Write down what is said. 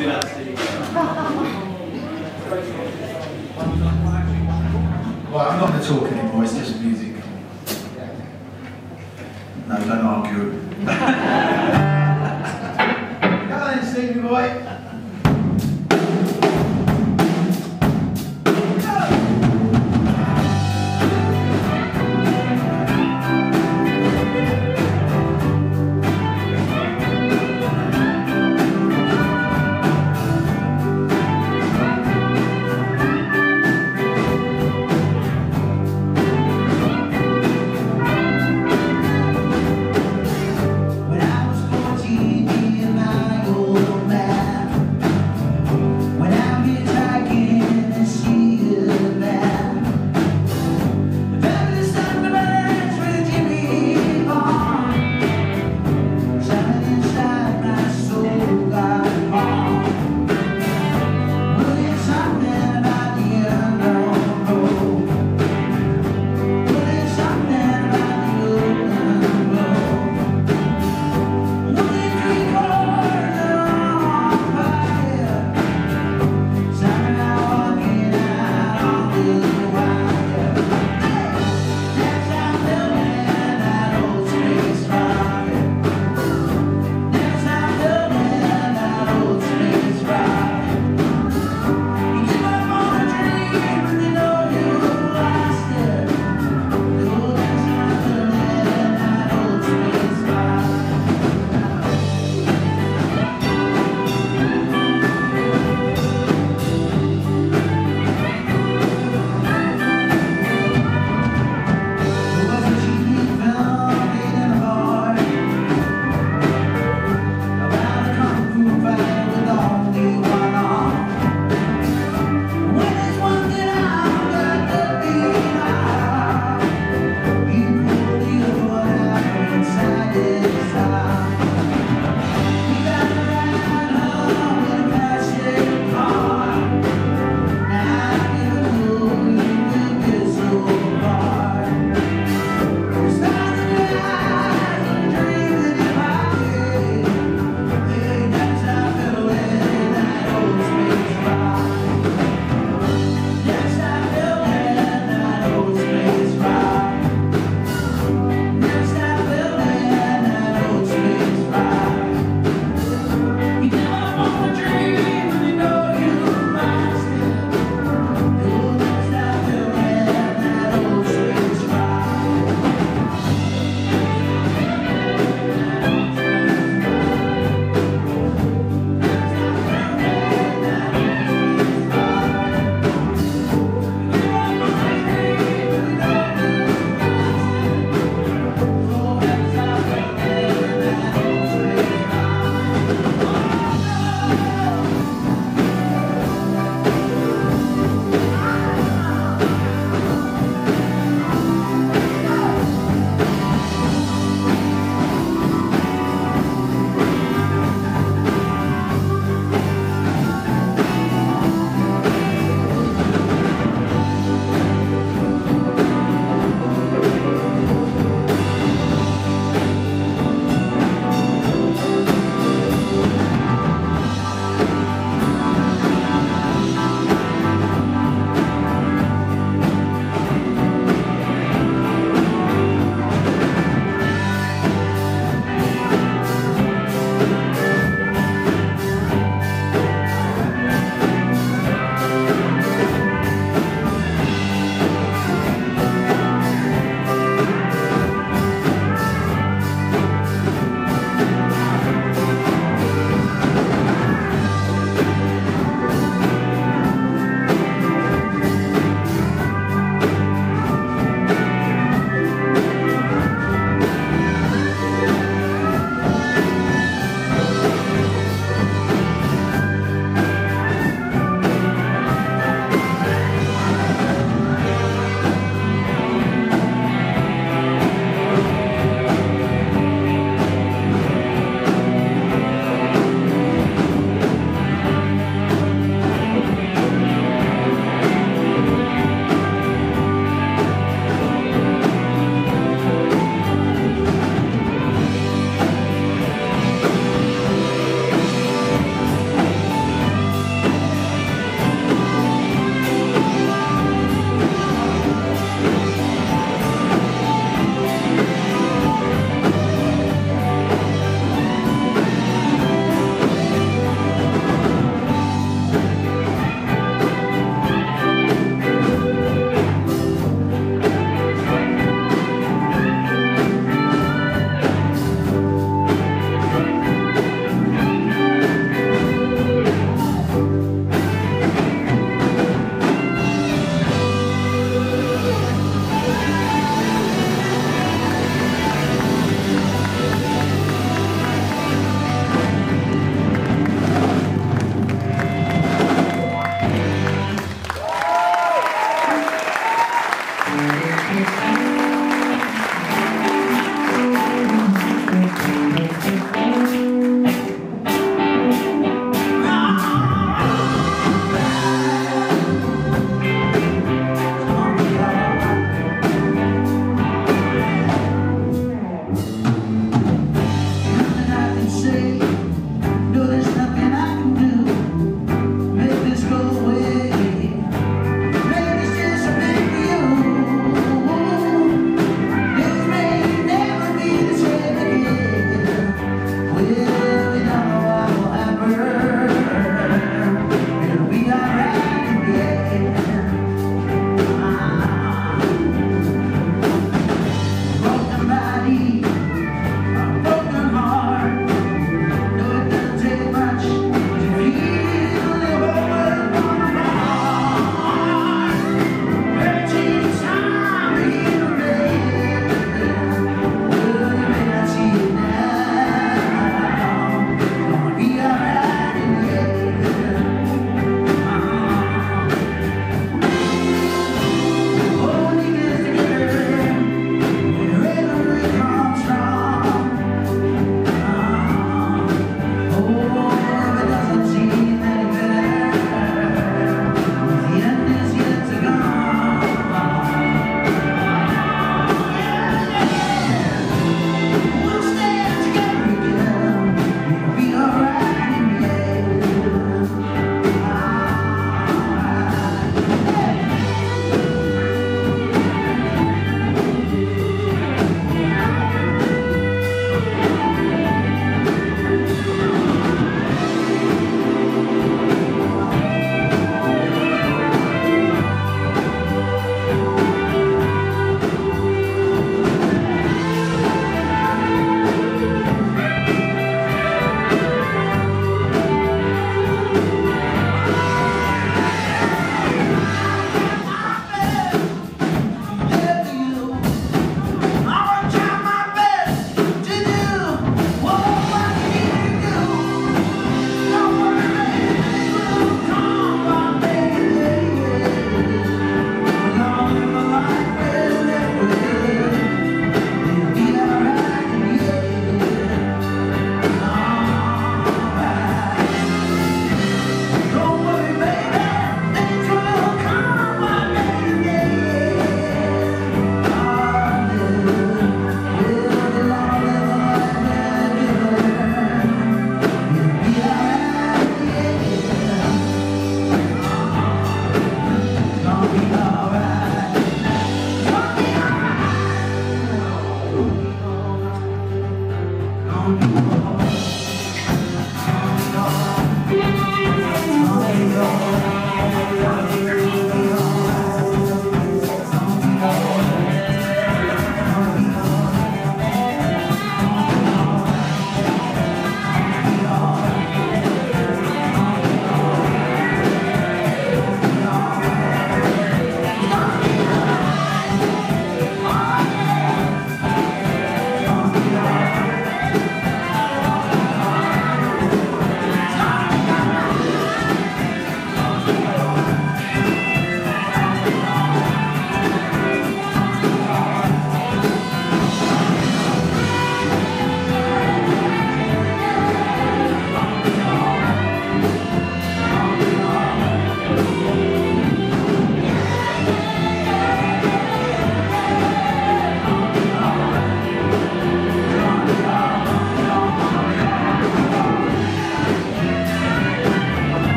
do. Well, I'm not going to talk anymore, it's just music. No, don't argue. Come on, Stevie boy.